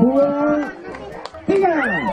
뭐야? 태양.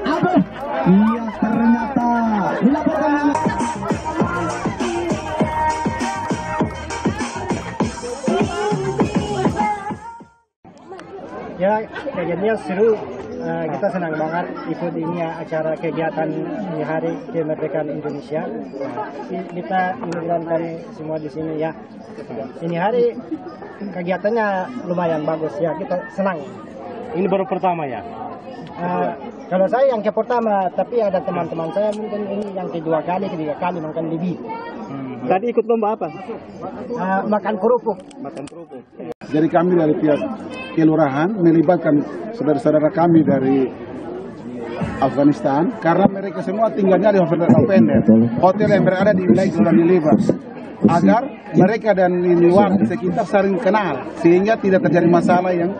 Apa? Iya ternyata dilaporkan Ya, kegiatannya seru. Eh, kita senang banget ikut ini ya, acara kegiatan di Hari Kemerdekaan Indonesia. Nah, kita imigran kami semua di sini ya. Ini hari kegiatannya lumayan bagus ya, kita senang. Ini baru pertama ya? Eh, kalau saya yang ke pertama, tapi ada teman-teman saya mungkin ini yang kedua kali, ketiga kali makan lebih. Tadi ikut lomba apa? Eh, makan kerupuk. Makan kerupuk. Jadi kami dari pihak kelurahan melibatkan saudara-saudara kami dari Afghanistan karena mereka semua tinggalnya di hotel Alpender, hotel yang berada di wilayah Kelurahan Niliba agar mereka dan warga sekitar saling kenal sehingga tidak terjadi masalah yang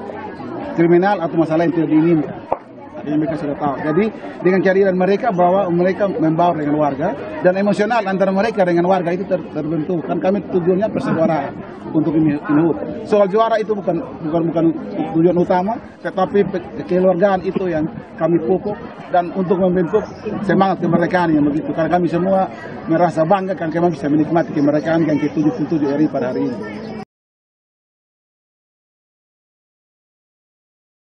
kriminal atau masalah yang tidak diinginkan. Jadi mereka sudah tahu. Jadi dengan kehadiran mereka bahwa mereka membaur dengan warga dan emosional antara mereka dengan warga itu ter- terbentuk. Kan kami tujuannya persaudaraan untuk ini, ini Soal juara itu bukan bukan bukan tujuan utama, tetapi kekeluargaan itu yang kami pupuk dan untuk membentuk semangat kemerdekaan yang begitu. Karena kami semua merasa bangga kan kami bisa menikmati kemerdekaan yang ke-77 RI pada hari ini.